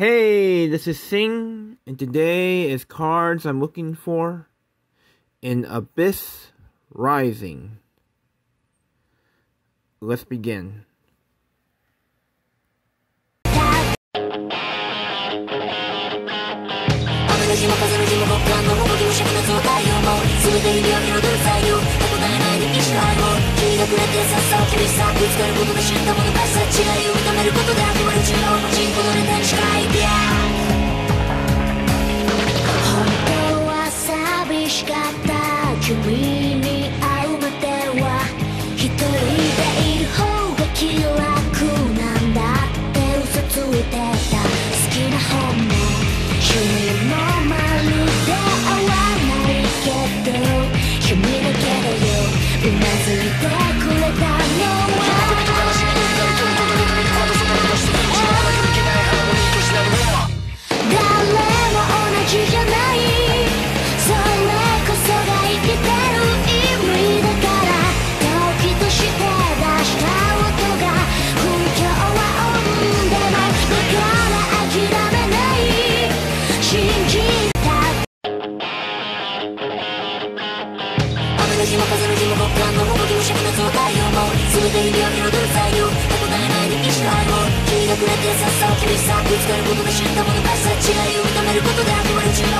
Hey, this is Sing, and today is cards I'm looking for in Abyss Rising. Let's begin. 切なさを君にさぶつかることで死んだものがさ違いを認めることで始まる自由をのち戻れない近い本当は寂しかった君に会うまでは一人でいる方が気楽なんだって嘘ついてた好きな本も君もまるで合わないけど君だけだよういて字も風の字も極寒の動きも灼熱の太すも全てに身を彩る材料手たえないに意の愛も君が暮れてさっさと厳しさぶつかることで死んだものかさ違いを認めることで始まる自由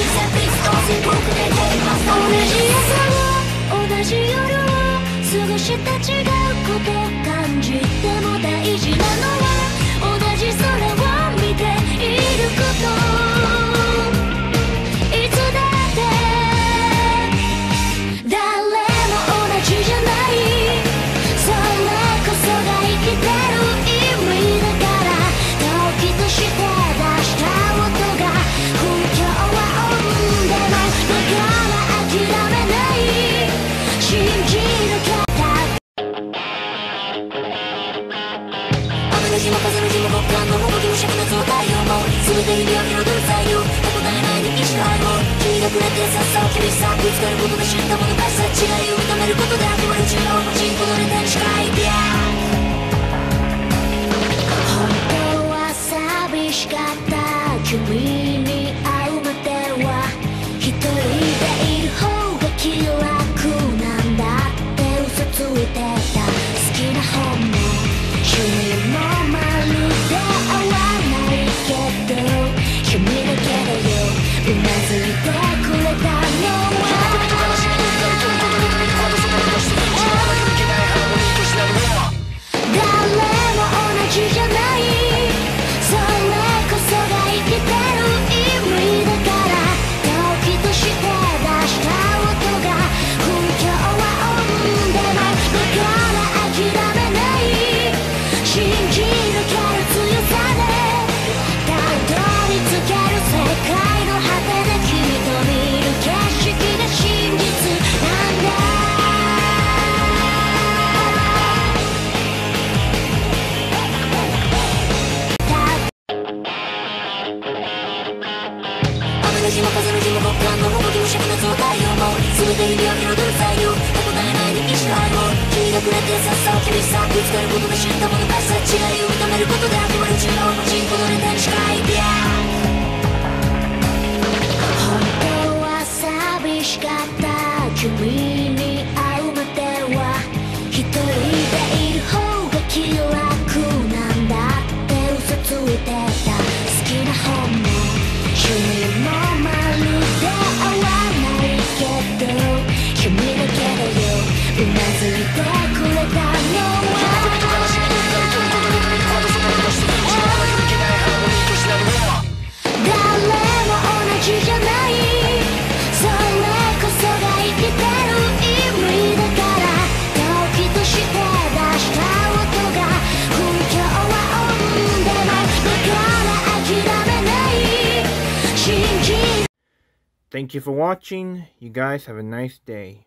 同じ朝を同じ夜を過ごした違うこと。も風の地も極寒のほぼ無色の状態をも全て指を広げる材料。手えない歴史の愛を君がくれてさっさ厳しさぶつかることで死んだものかさ違いを認めることで始まる自由をのも風の字も極寒のほど無色の状態をも全て指を彩る材料答えないに意志の愛を君がくれてさっさを厳しさぶつかることで死んだものがさ違いを認めることで始まる自分を持 Thank you for watching. You guys have a nice day.